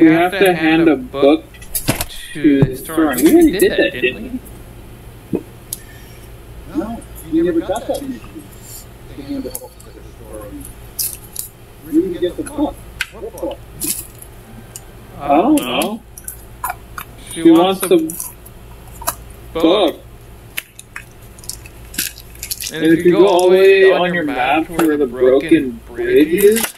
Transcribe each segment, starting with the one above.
we have to hand a book to the historian. We already did that, didn't we? No, you never got that mission. To hand the book to the historian. Where did you get the book? What book? I don't know. She wants the book. And if you go all the way on your map to where the broken bridge is,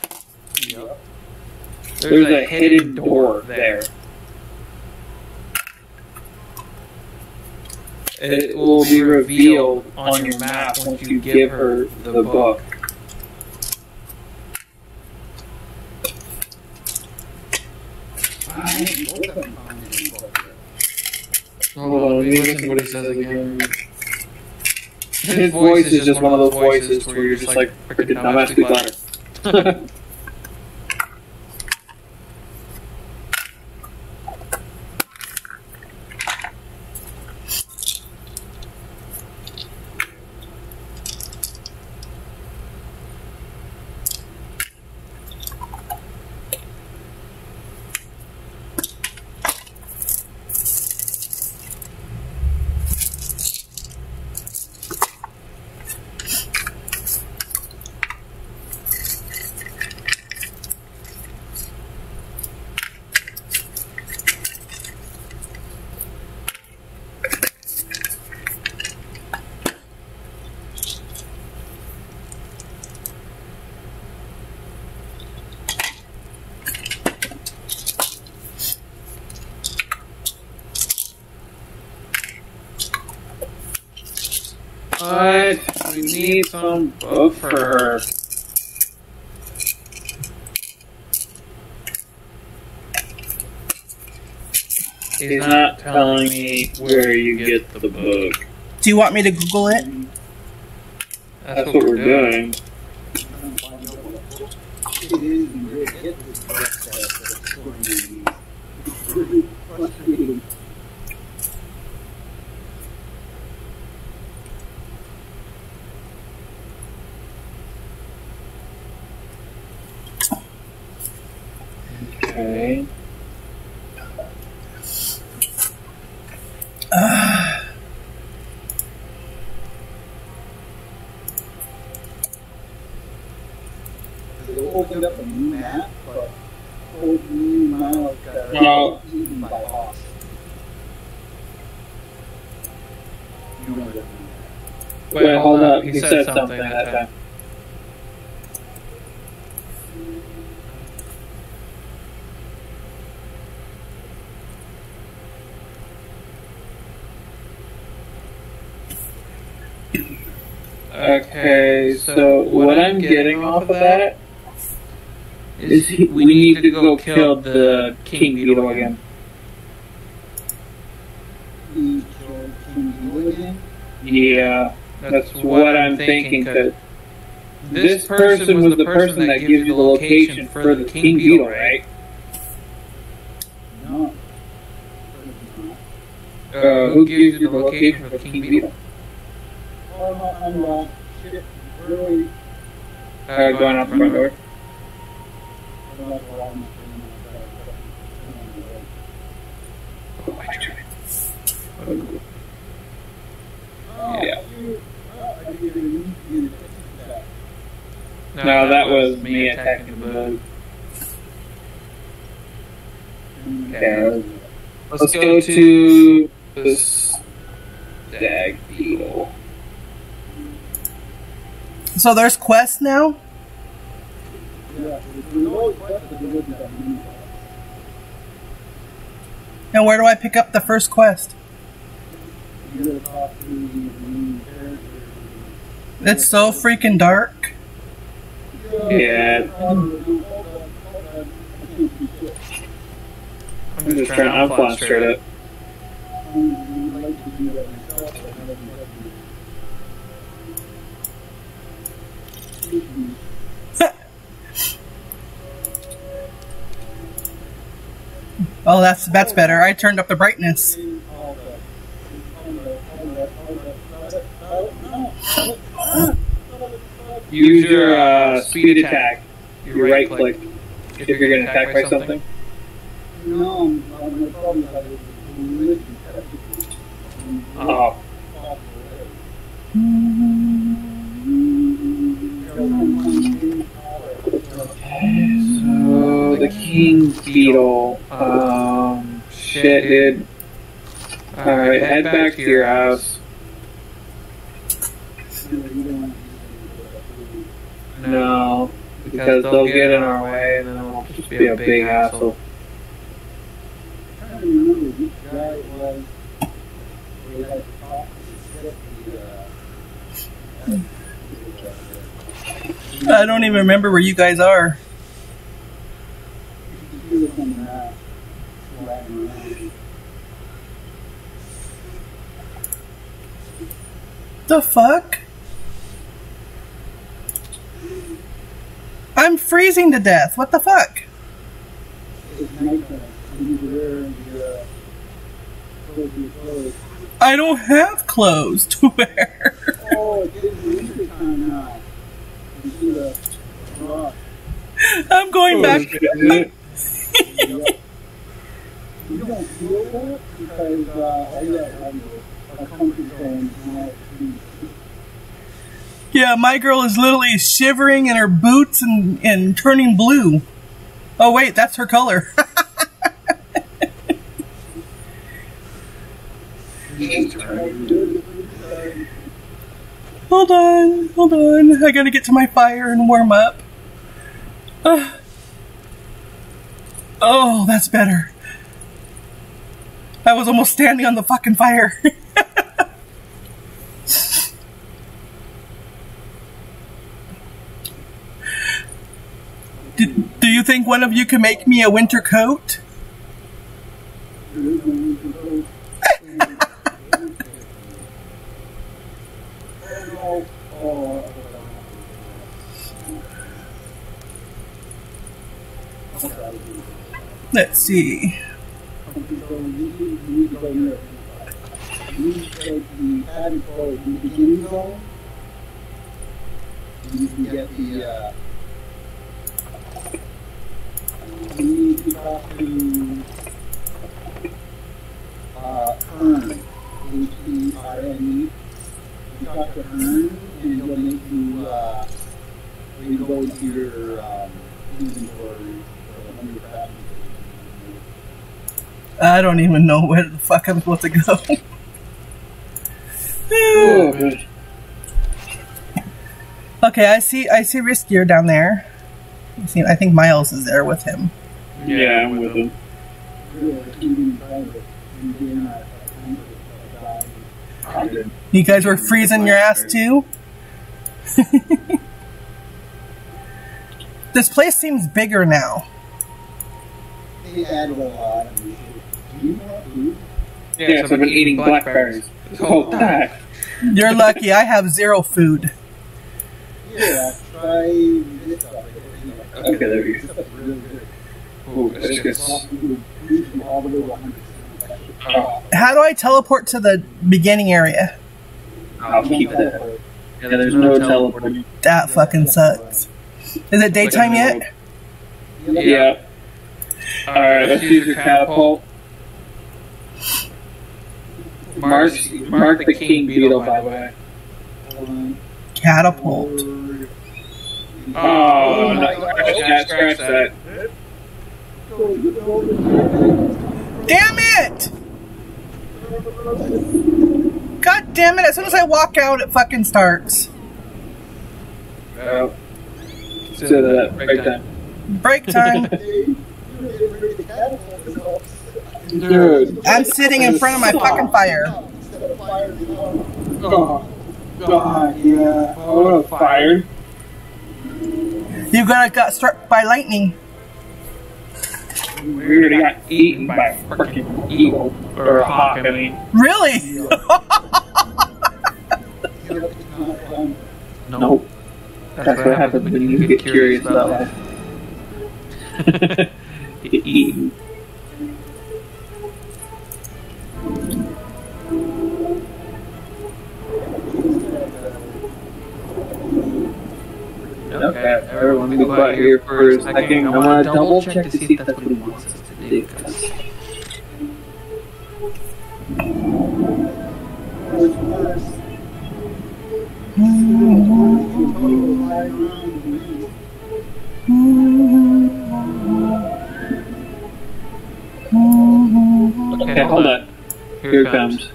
there's a hidden door there. It will be revealed on your map once you give her the book. Hold on, let me listen to what he says again. His voice is just one of those voices where you're just like, freaking dumbass, speak louder. But we need some book for her. He's not telling me where you get the book. Do you want me to Google it? That's what we're doing. It is and where to get this book that the historian needs. It's really frustrating. Okay. It opened up a new map, but whole new miles got Well- eaten by Austin. You know what I mean? Wait, hold uh, up. He said something that time. Okay, so what I'm getting off of that is he, we need to go kill the king again. King Beetle again. Yeah, that's what I'm thinking. Cause this person was the person that gives you the location for the king beetle, right? No. Uh, who gives you the location for the king beetle? Oh, I'm. Shit. Really? Uh, going out the front door. I'm not wrong. Yeah. I didn't even need that. No, that was me attacking the bug. Okay, let's go to this stag beetle. So there's quests now? Yeah, there's always questions that look at me. And where do I pick up the first quest? You gotta talk to the main character. It's so freaking dark. Yeah, I'm just trying. I'm flying straight up. Oh, that's that's better. I turned up the brightness. Use your uh, speed attack. You right click if you're gonna attack by something. No, problem is I was listening technically. Oh, so the king beetle. Um, shit, dude. Alright, head back to your house. No, because they'll get in our way and then it'll just be a big hassle. I don't remember which guy was. where they had to talk to the, I don't even remember where you guys are. he was on the map, flying around. The fuck? I'm freezing to death. What the fuck? It's nighttime. You need to wear the, clothes your clothes. I don't have clothes to wear. Oh, it's getting winter time now. You see the rock. I'm going back. You don't feel that because uh, I got a comfort zone. Yeah, my girl is literally shivering in her boots and, and turning blue. Oh, wait, that's her color. hold on, hold on. I gotta get to my fire and warm up. Uh, oh, that's better. I was almost standing on the fucking fire. do, do you think one of you can make me a winter coat? Let's see. You can get the, uh, you need to talk to, uh, Herne, H-E-R-N-E. You talk to Herne, and he'll make you, uh, you go into your, um, inventory, or under your crafting I don't even know where the fuck I'm supposed to go. Oh, okay, I see. I see Riskier down there. I see. I think Miles is there with him. Yeah, I'm with him. You guys were freezing your ass too. this place seems bigger now. They added a lot. Do you? Yeah, so I've been eating blackberries. Oh, oh that. You're lucky. I have zero food. Yeah, try this stuff. Okay, there you go. This stuff's really. Ooh, that's good. All the way to 100%. Oh, How do I teleport to the beginning area? I'll keep that. Yeah, there's no teleporting. That fucking sucks. Is it daytime yet? Yeah. Alright, let's use your catapult. Mark, mark the king beetle, by the way. Catapult. Oh, no, scratch that, scratch that. Damn it! God damn it! As soon as I walk out, it fucking starts. Oh. So that, right then. Break time. Dude. I'm sitting in front of my fucking fire. Oh, God, yeah. Oh, fired. You got got struck by lightning. We already got eaten by a freaking eagle. Or a hawk, I mean. Really? Nope. That's what happens when you get curious about life. get eaten. Okay, everyone be quiet here for a second. I want to double check to see if that's what he wants us to do. Okay, hold on. Here it comes.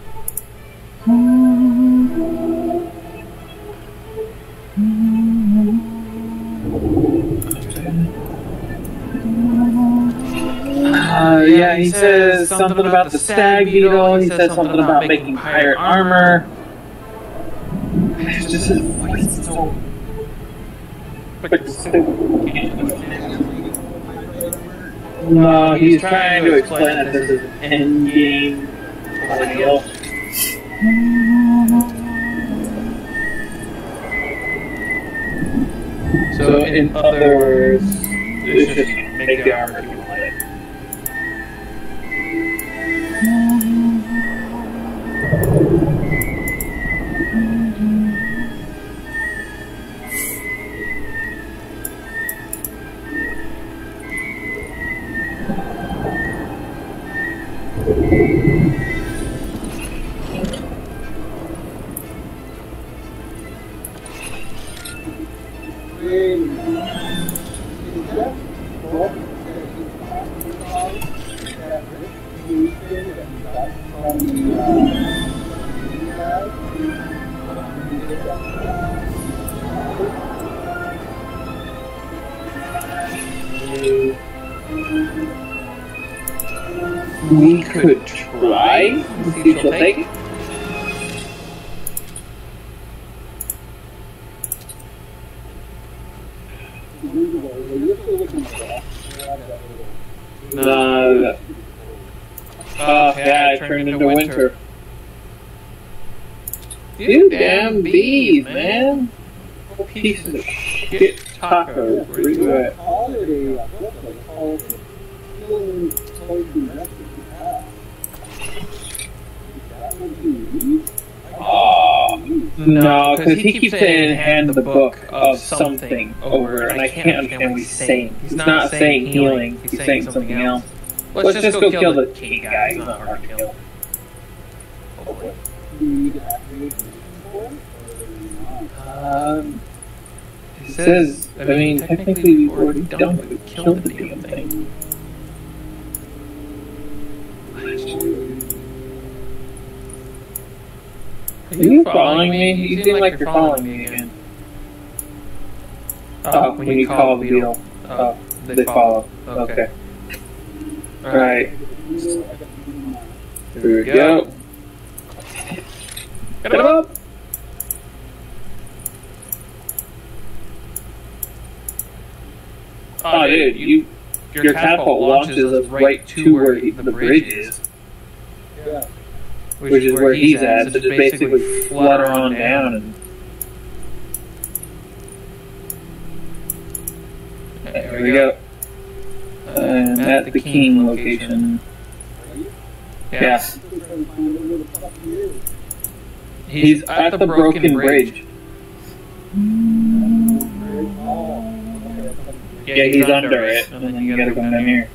Something about the stag beetle. He says something about making pirate armor. It's just his voice is so. No, he's trying to explain that this is an end game deal. So, in other words, it's just make the armor and see if she'll take it. No. Oh, oh yeah, I turned into winter. You damn bees, man. Piece of shit tacos. Where you at? holiday uh, book, like, called Healing Poison Recipe. That would be Oh, no, because he keeps saying hand of the book of something over, and I can't understand what he's saying. He's not saying healing, he's saying something else. Let's just go kill the king guy. He's not hard to kill. need it, Um, it says, I mean, technically we've already done it. We killed the damn thing. Are you following me? You seem like you're following me again. Oh, oh, when you call the beetle, oh, oh, they follow. Okay. Alright, here we go. Get him up! Oh, oh, dude, you, your catapult launches us right to where the bridge is, Yeah. Which is where he's at. So just basically flutter on down and. There we go. And at the king location. Yeah. He's at the broken bridge. Yeah, he's under it, and then you gotta come down here.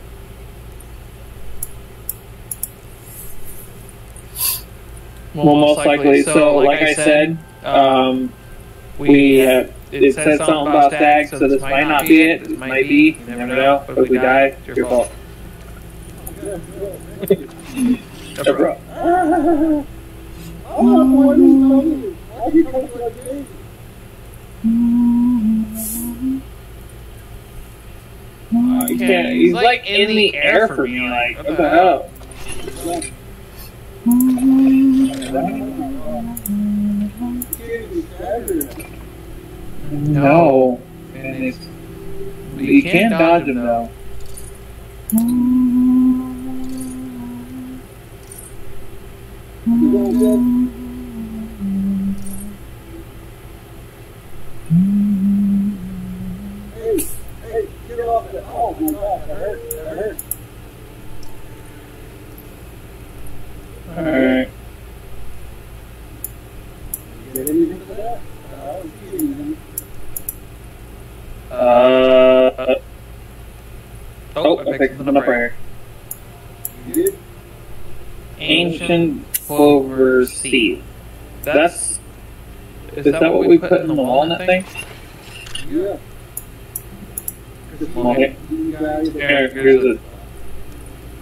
Well, most likely. So, like I said, um, we uh, it says something about stags, so this might not be it. This might be. You never know. But if we die, it's your fault. Yeah, bro. Oh, boy, this is funny. Why do you talk like this? You can't. He's like in the air for me. Like what the hell? No. And it's, you can't dodge him though. Hey, hey, get off the. Oh, my God, that hurt. That hurt. Alright. Get anything for that? I was kidding, man. Okay, coming up right here. Ancient clover seed. That's. Is that what we put in the walnut thing? Yeah. Okay. Here, here's a.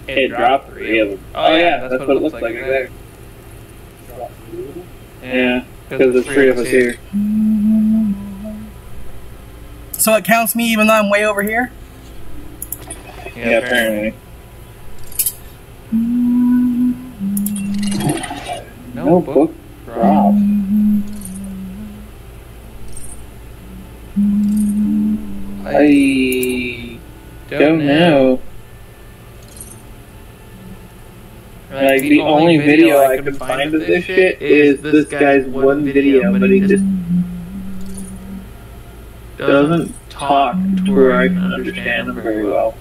It dropped three of them. Oh yeah, that's what it looks like right there. Yeah, because there's three of us here. So it counts me even though I'm way over here? Yeah, apparently. No book drop. I don't know. Like the only video I can find of this shit is this guy's one video, but he just doesn't talk to where I can understand him very well. Well,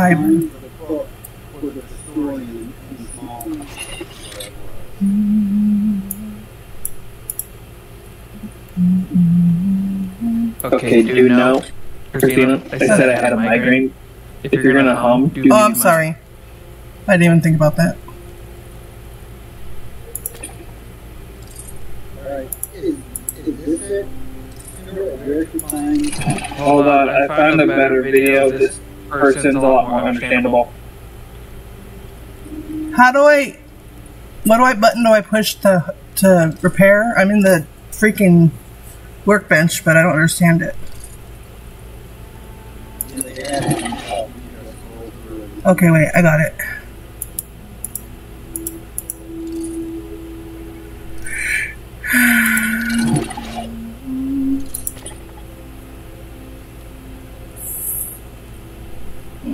fiber. The book with the story in in small. Okay, do you know, Christina? I said I had a migraine. If you're gonna hum, do Oh, I'm sorry. I didn't even think about that. Alright, is, is this it? Where to find? Hold on, I found a better video. This person's a lot more understandable. How do I. What do I button do I push to to repair? I'm in the freaking workbench, but I don't understand it. They have it in, you know, scroll through and- Okay, wait, I got it.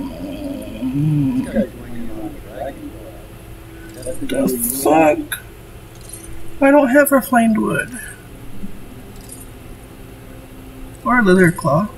This guy's winging on a dragon. That's the The guy you want. fuck? I don't have reflamed wood. Or leather claw.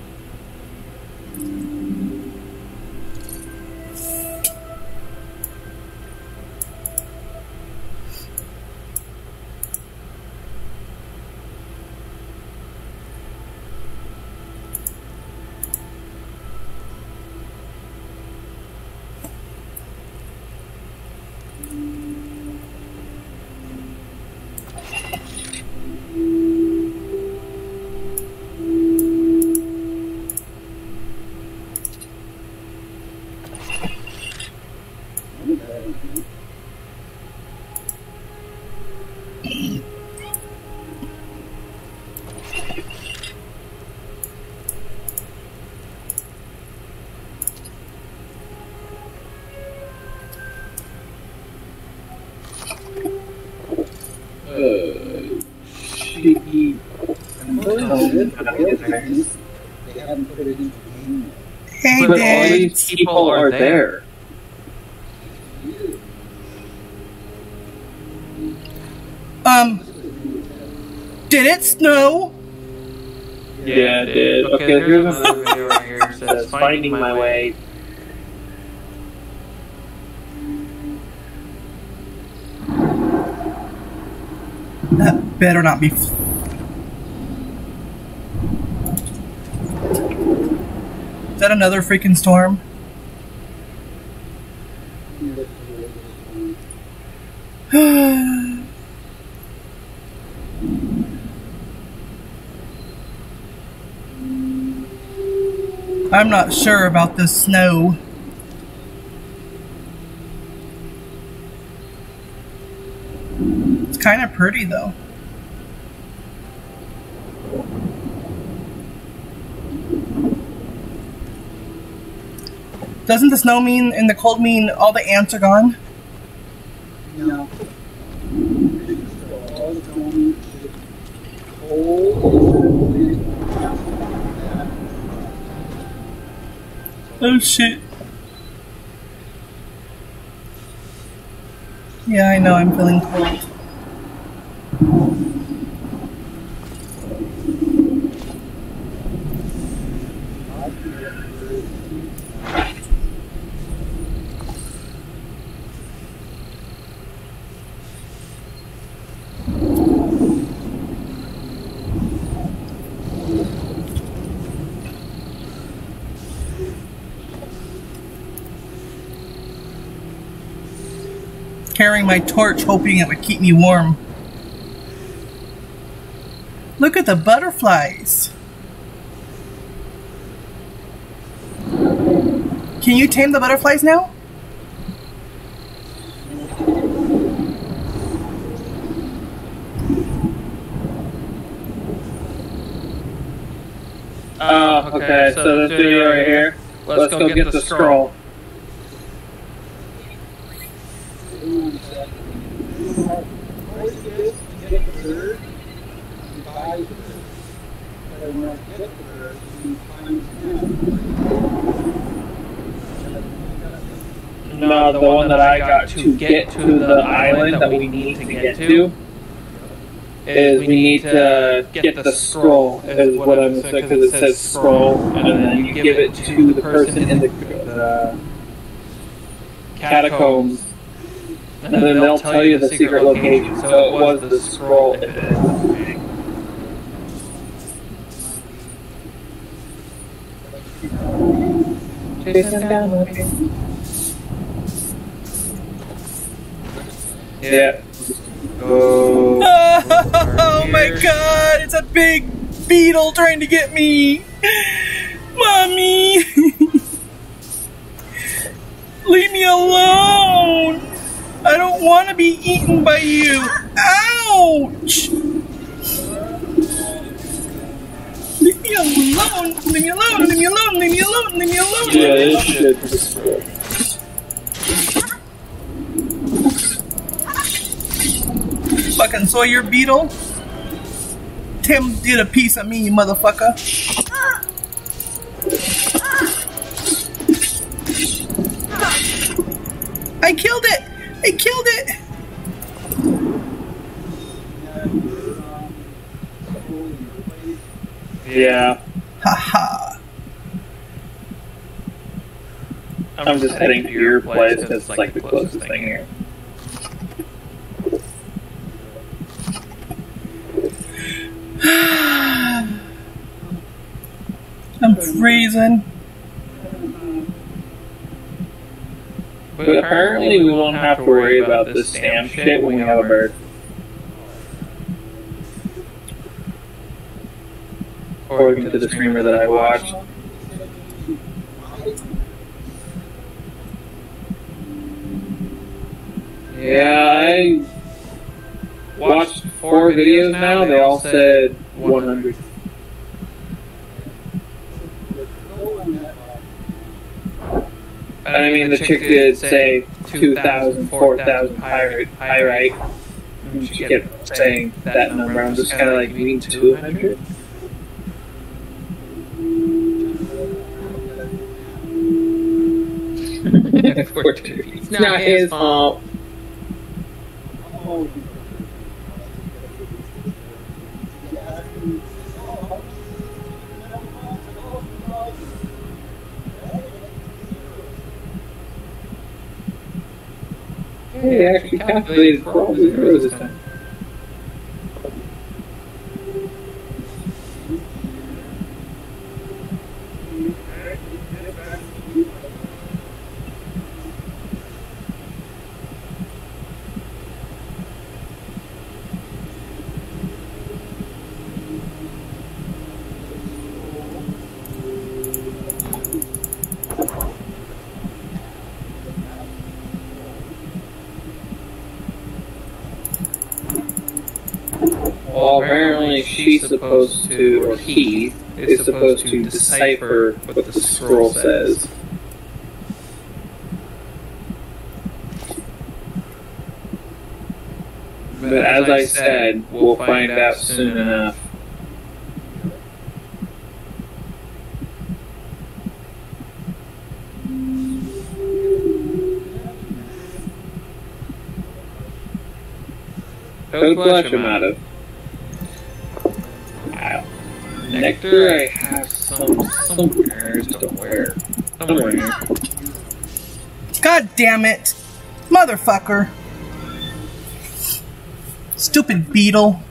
Hey, but all Dad. these people are there. Um. Did it snow? Yeah, it did. Okay, here's another video right here. It says finding my way. That better not be. Is that another freaking storm? I'm not sure about this snow. It's kind of pretty though. Doesn't the snow mean and the cold mean all the ants are gone? No. All the time, cold is Oh shit. Yeah, I know. I'm feeling cold. My torch, hoping it would keep me warm. Look at the butterflies. Can you tame the butterflies now? Oh, okay, so this video right here. Let's go get the scroll. No, the one that I got to get to the island that we need to get to is we need to get the scroll is what I'm saying because it says scroll and then you give it to the person in the, the catacombs and then they'll tell you the secret location. So it was the scroll. if it is. Jason downloading. Yeah. Oh, Oh my god, it's a big beetle trying to get me. Mommy. Leave me alone. I don't want to be eaten by you. Ouch. Leave me alone. Leave me alone. Leave me alone. Leave me alone. Leave me alone. Yeah, this shit. Fucking Sawyer beetle. Tim did a piece of me, you motherfucker. I killed it! I killed it! Yeah. Haha. I'm just heading to your place because it's like the closest thing here. I'm freezing. But apparently we won't have to worry about this stamp shit when we have a bird. According to the streamer that I watched. Yeah, I watched four videos now. They all said 100. I mean, the chick did say 2,000, 4,000 pirate, pyrite. She kept saying that number. I'm just kind of like, you mean 200? It's not his fault. Uh, hey, I actually calculated the zeros this time. Well, apparently she's supposed to, or he is supposed to decipher what the scroll says. But as I said, we'll find out soon enough. Toad flesh I'm Nectar I have some somewhere, I just don't know where. Somewhere. God damn it. Motherfucker. Stupid beetle.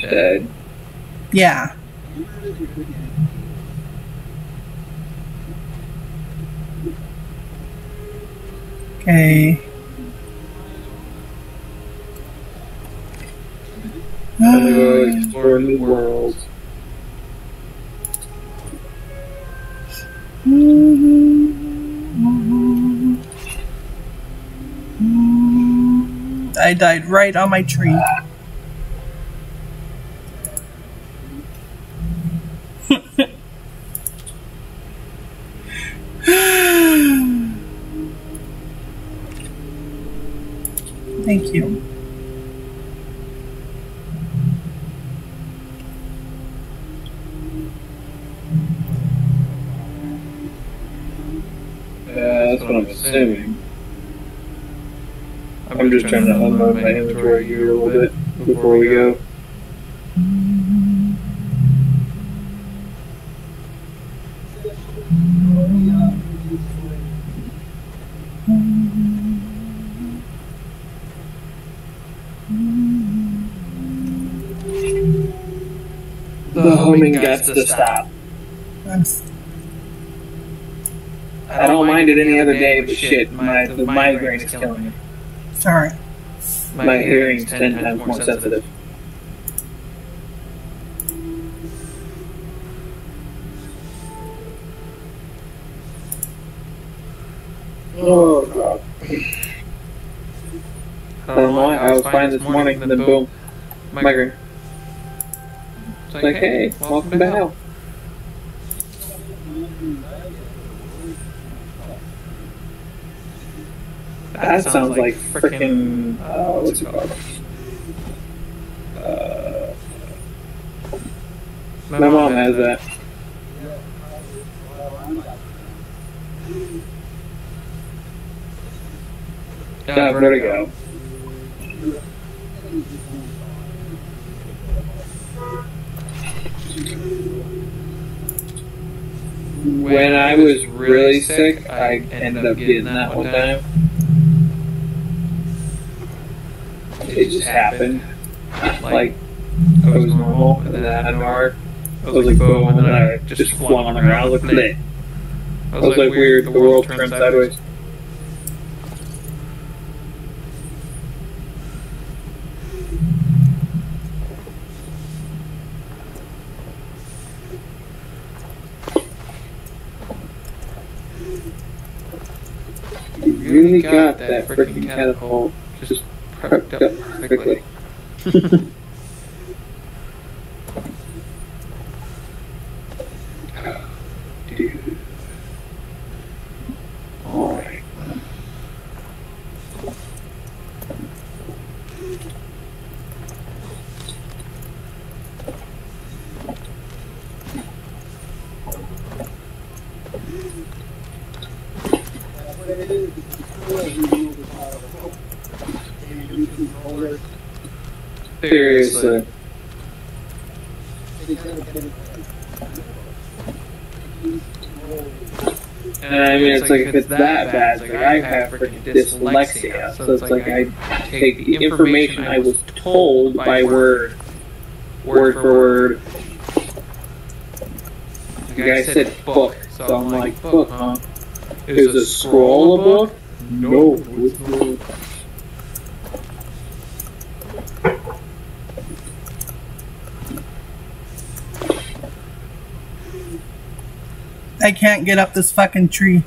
Dead. Yeah. Okay. And we worlds. I died right on my tree. Thank you. Yeah, that's what I'm assuming. I'm just trying to unload my inventory here a little bit before we go. The homing got to stop. I'm s- I don't mind it any other day, but shit, my the migraine is killing me. Sorry. My hearing's ten times more sensitive. Oh god. I don't know why. I was fine this morning, and then boom, migraine. It's like, hey, welcome to hell. That sounds like freaking. uh, what's it called? Uh, my mom has that. Yeah, vertigo. When I was really sick, I ended up getting that one time. It just happened. Like, I was normal, and then out of nowhere, I was like, boom, and then I just flung on the ground. I was like, "Bleh." I was like, weird, the world turned sideways. You really got that freaking catapult just prepped up perfectly. Dude. Alright. Seriously. And I mean, it's like if it's that bad, like I have freaking dyslexia, so it's like I take the information I was told by word, word for word. The guy said book, so I'm like, book, huh? Is a scroll a book? No, I can't get up this fucking tree.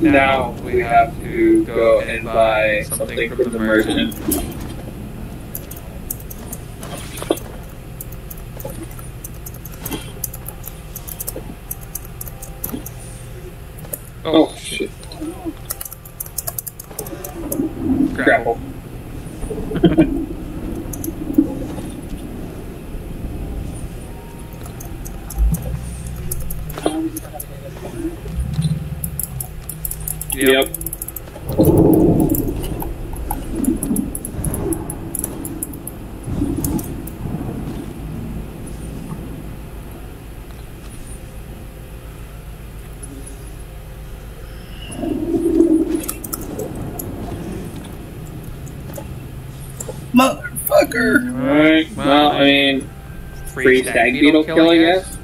Now we have to go and buy something from the merchant. Oh shit. Grapple. Yep. Motherfucker! Alright. Well, I mean, free stag beetle killing I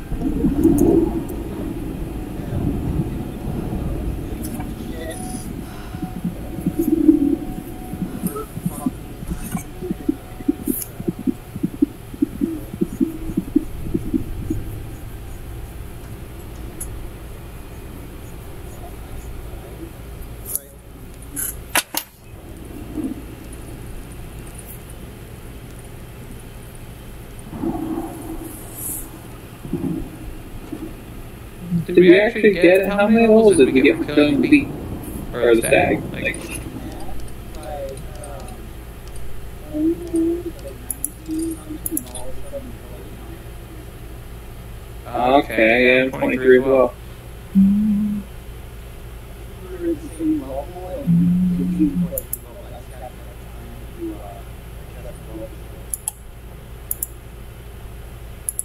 Did we actually get how many holes did we get for killing the bee or the stag? Like, okay, yeah, twenty-three as well.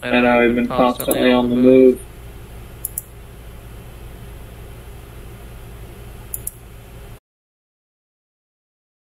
I know we've been constantly on the move.